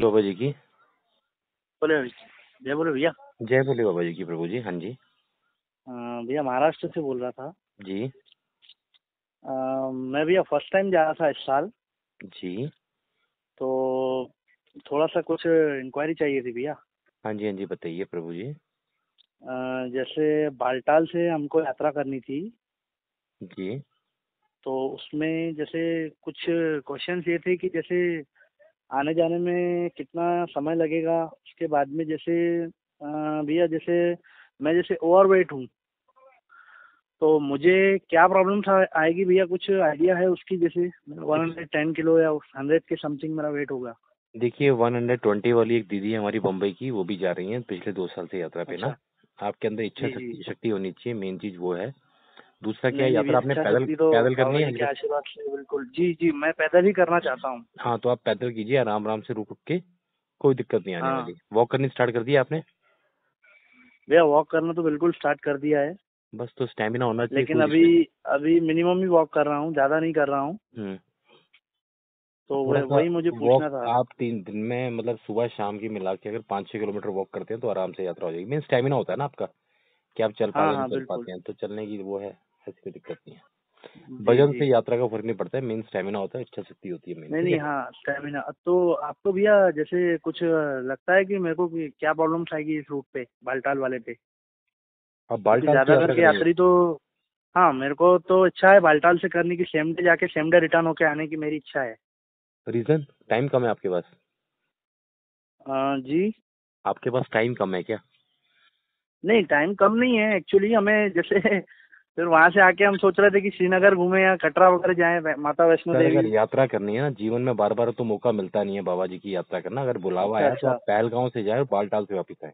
बोले बाबा जी की। बोले जय बोले भैया। जय बोले बाबा जी की प्रभु जी हाँ जी। भैया महाराष्ट्र से बोल रहा था। जी। अ, मैं भैया फ़र्स्ट टाइम जा रहा था इस साल। जी। तो थोड़ा सा कुछ इंक्वायरी चाहिए थी भैया। हाँ जी हाँ जी बताइए प्रभु जी। अ, जैसे बालटाल से हमको यात्रा करनी थी। जी। तो उसमें जैसे कुछ क्वेश्चंस ये थे कि जैसे आने जाने में कितना समय लगेगा? उसके बाद में जैसे भैया जैसे मैं जैसे ओवरवेट हूँ तो मुझे क्या प्रॉब्लम आएगी भैया कुछ आइडिया है उसकी? जैसे वन हंड्रेड टेन किलो या हंड्रेड के समथिंग मेरा वेट होगा। देखिए 120 वाली एक दीदी है हमारी बम्बई की वो भी जा रही हैं पिछले दो साल से यात्रा पे ना। अच्छा। आपके अंदर इच्छा शक्ति होनी चाहिए मेन चीज़ वो है। दूसरा क्या है? यात्रा आपने इच्छा पैदल तो पैदल करनी है आशीर्वाद से बिल्कुल। जी जी मैं पैदल ही करना चाहता हूँ। हाँ तो आप पैदल कीजिए आराम आराम से रुक रुक के कोई दिक्कत नहीं आने हाँ। वाली। वॉक करनी स्टार्ट कर दिया आपने? भैया वॉक करना तो बिल्कुल स्टार्ट कर दिया है। बस तो स्टेमिना होना चाहिए लेकिन अभी अभी मिनिमम ही वॉक कर रहा हूँ ज़्यादा नहीं कर रहा हूँ। हम्म। तो वही मुझे पूछना था। आप तीन दिन में मतलब सुबह शाम की मिला के अगर पाँच छह किलोमीटर वॉक करते हैं तो आराम से यात्रा हो जाएगी। मीन स्टेमिना होता है ना आपका कि आप चल पा हाँ, हाँ, चल पाते हैं तो चलने की वो है। ऐसी कोई दिक्कत नहीं है। वज़न से यात्रा का फ़र्क नहीं पड़ता है मेन स्टेमिना होता है इच्छा शक्ति होती है मेन नहीं नहीं हाँ? स्टेमिना तो आपको भैया जैसे कुछ लगता है कि मेरे को कि क्या प्रॉब्लम्स आएगी इस रूट पे बालटाल वाले पे? अब बालटाल ज़्यादा से करके यात्री तो हाँ मेरे को तो इच्छा है बालटाल से करने की सेम डे जाके सेम डे रिटर्न होके आने की मेरी इच्छा है। रीजन टाइम कम है आपके पास? जी। आपके पास टाइम कम है क्या? नहीं टाइम कम नहीं है एक्चुअली हमें जैसे फिर वहाँ से आके हम सोच रहे थे कि श्रीनगर घूमे या कटरा वगैरह जाए माता वैष्णो देवी यात्रा करनी है ना जीवन में बार बार तो मौका मिलता नहीं है बाबा जी की यात्रा करना अगर बुलावा अच्छा, आया तो अच्छा। आप पहलगांव से जाए और बालटाल से वापस आए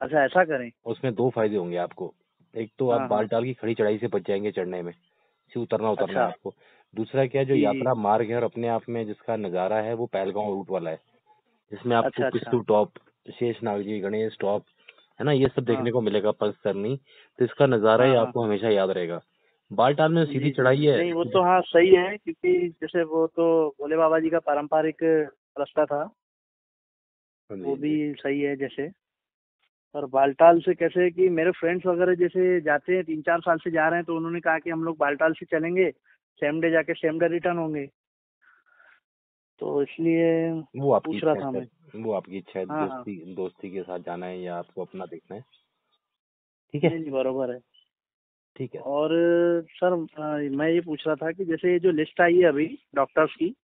अच्छा ऐसा करें उसमें दो फ़ायदे होंगे आपको एक तो हाँ, आप हाँ। बालटाल की खड़ी चढ़ाई से बच जाएँगे चढ़ने में से उतरना उतरना है अच्छा। आपको दूसरा क्या जो। यात्रा मार्ग है और अपने आप में जिसका नज़ारा है वो पहलगांव रूट वाला है जिसमें आपको अच्छा, अच्छा। पिस्तू टॉप शेषनाग जी गणेश टॉप है ना ये सब देखने हाँ। को मिलेगा पंच सरनी तो इसका नज़ारा ही हाँ, हाँ। आपको हमेशा याद रहेगा। बालटाल में सीधी चढ़ाई है। नहीं वो तो हाँ सही है क्योंकि जैसे वो तो भोले बाबा जी का पारंपरिक रास्ता था। वो भी सही है जैसे। और बालटाल से कैसे है कि मेरे फ्रेंड्स वगैरह जैसे जाते हैं तीन चार साल से जा रहे हैं तो उन्होंने कहा कि हम लोग बालटाल से चलेंगे सेम डे जाके सेम डे रिटर्न होंगे। तो इसलिए वो पूछ रहा था सर। वो आपकी इच्छा है हाँ, हाँ। दोस्ती दोस्ती के साथ जाना है या आपको अपना देखना है? ठीक है। नहीं बरोबर है। ठीक है। और सर मैं ये पूछ रहा था कि जैसे ये जो लिस्ट आई है अभी डॉक्टर्स की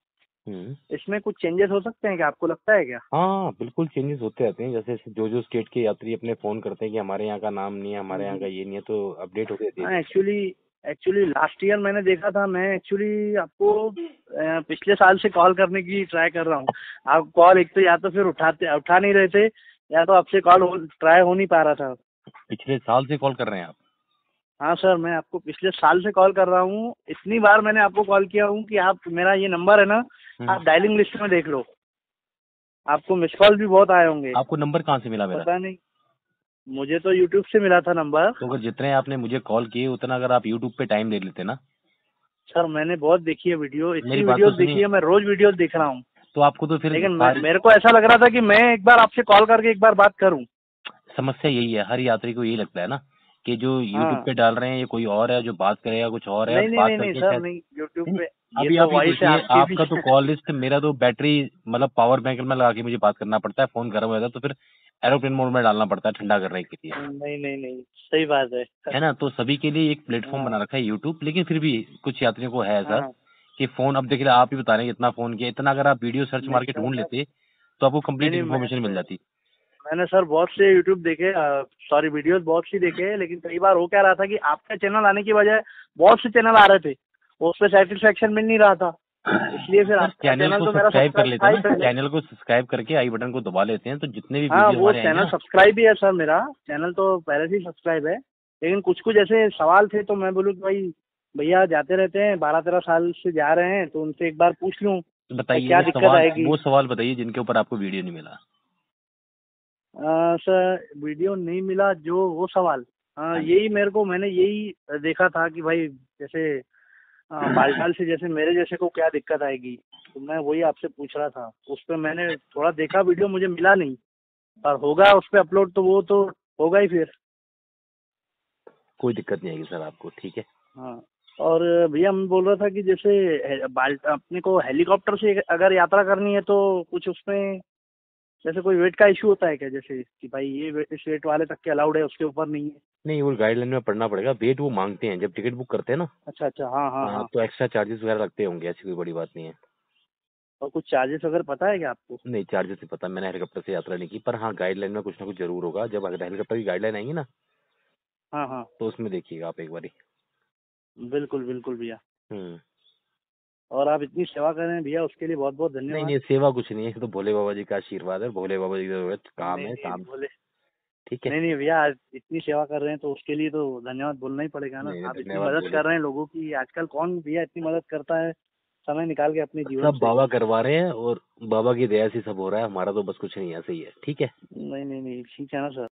हम्म। इसमें कुछ चेंजेस हो सकते हैं क्या? आपको लगता है क्या? हाँ बिल्कुल चेंजेस होते रहते हैं। जैसे जो जो स्टेट के यात्री अपने फ़ोन करते हैं कि हमारे यहाँ का नाम नहीं है हमारे यहाँ का ये नहीं है तो अपडेट होते रहती हाँ है एक्चुअली एक्चुअली लास्ट ईयर मैंने देखा था मैं एक्चुअली आपको पिछले साल से कॉल करने की ट्राई कर रहा हूँ। आप कॉल एक तो या तो फिर उठाते उठा नहीं रहे थे या तो आपसे कॉल ट्राई हो नहीं पा रहा था। पिछले साल से कॉल कर रहे हैं आप? हाँ सर मैं आपको पिछले साल से कॉल कर रहा हूँ। इतनी बार मैंने आपको कॉल किया हूँ कि आप मेरा ये नंबर है ना हम्म। आप डायलिंग लिस्ट में देख लो। आपको मिस कॉल भी बहुत आए होंगे। आपको नंबर कहाँ से मिला मेरा? पता नहीं। मुझे तो यूट्यूब से मिला था नंबर। तो अगर जितने आपने मुझे कॉल किए उतना अगर आप यूट्यूब पे टाइम दे लेते ना। सर मैंने बहुत देखी है वीडियो। इतनी वीडियो तो देखी है मैं रोज वीडियो देख रहा हूँ। तो आपको तो फिर लेकिन मेरे को ऐसा लग रहा था कि मैं एक बार आपसे कॉल करके एक बार बात करूँ। समस्या यही है हर यात्री को यही लगता है ना कि जो यूट्यूब हाँ। पे डाल रहे हैं ये कोई और है जो बात करेगा कुछ और है नहीं नहीं बात नहीं नहीं सर नहीं यूट्यूब पे अभी तो आप है आपका तो कॉल लिस्ट मेरा तो बैटरी मतलब पावर बैंक में लगा के मुझे बात करना पड़ता है फ़ोन गर्म हो जाता है तो फिर एरोप्लेन मोड में डालना पड़ता है ठंडा करने के लिए। नहीं नहीं नहीं सही बात है। है ना? तो सभी के लिए एक प्लेटफॉर्म हाँ। बना रखा है यूट्यूब लेकिन फिर भी कुछ यात्रियों को है ऐसा हाँ। कि फ़ोन अब देख देखिए आप ही बता रहे हैं इतना फ़ोन किया इतना अगर आप वीडियो सर्च मार के ढूंढ लेते तो आपको कंप्लीट मैं- इन्फॉर्मेशन मिल जाती। मैंने सर बहुत से यूट्यूब देखे सॉरी वीडियोस बहुत सी देखे लेकिन कई बार हो क्या रहा था कि आपका चैनल आने की बजाय बहुत से चैनल आ रहे थे उस पर सेटिस्फेक्शन मिल नहीं रहा था। इसलिए फिर आपका चैनल को तो सब्सक्राइब कर लेते हैं चैनल को सब्सक्राइब करके आई बटन को दबा लेते हैं तो जितने भी हाँ वो चैनल सब्सक्राइब भी है सर मेरा। चैनल तो पहले से ही सब्सक्राइब है लेकिन कुछ कुछ ऐसे सवाल थे तो मैं बोलूँ कि भाई भैया जाते रहते हैं बारह तेरह साल से जा रहे हैं तो उनसे एक बार पूछ लूँ बताइए क्या दिक्कत आएगी? वो सवाल बताइए जिनके ऊपर आपको वीडियो नहीं मिला। सर वीडियो नहीं मिला जो वो सवाल। हाँ। यही मेरे को मैंने यही देखा था कि भाई जैसे अ, बालटाल से जैसे मेरे जैसे को क्या दिक्कत आएगी? तो मैं वही आपसे पूछ रहा था। उस पर मैंने थोड़ा देखा वीडियो मुझे मिला नहीं। पर होगा उस पर अपलोड तो वो तो होगा ही फिर। कोई दिक्कत नहीं आएगी सर आपको ठीक है? हाँ और भैया मैं बोल रहा था कि जैसे बाल अपने को हेलीकॉप्टर से अगर यात्रा करनी है तो कुछ उसमें जैसे कोई वेट का इशू होता है क्या? जैसे कि भाई ये इस वेट वाले तक के अलाउड है उसके ऊपर नहीं है। नहीं वो गाइडलाइन में पढ़ना पड़ेगा। वेट वो मांगते हैं जब टिकट बुक करते हैं ना। अच्छा अच्छा हाँ हाँ हाँ हाँ। तो एक्स्ट्रा चार्जेस वगैरह लगते होंगे ऐसी कोई बड़ी बात नहीं है। और कुछ चार्जेस वगैरह पता है क्या आपको? नहीं चार्जेस नहीं पता मैंने हेलीकॉप्टर से यात्रा नहीं की पर हाँ गाइडलाइन में कुछ ना कुछ ज़रूर होगा। जब अगर हेलीकॉप्टर की गाइडलाइन आएँगी ना हाँ हाँ। तो उसमें देखिएगा आप एक बार। बिल्कुल बिल्कुल भैया। हम्म। और आप इतनी सेवा कर रहे हैं भैया उसके लिए बहुत बहुत धन्यवाद। नहीं नहीं सेवा कुछ नहीं है तो भोले बाबा जी का आशीर्वाद है भोले बाबा जी का काम है काम। बोले ठीक है। नहीं नहीं भैया आज इतनी सेवा कर रहे हैं तो उसके लिए तो धन्यवाद बोलना ही पड़ेगा ना। आप इतनी मदद कर रहे हैं लोगों की आजकल कौन भैया इतनी मदद करता है? समय निकाल के अपने जीवन सब बाबा करवा रहे हैं और बाबा की दया से सब हो रहा है हमारा तो बस कुछ नहीं ऐसे ही है ठीक है? नहीं नहीं नहीं ठीक है ना सर।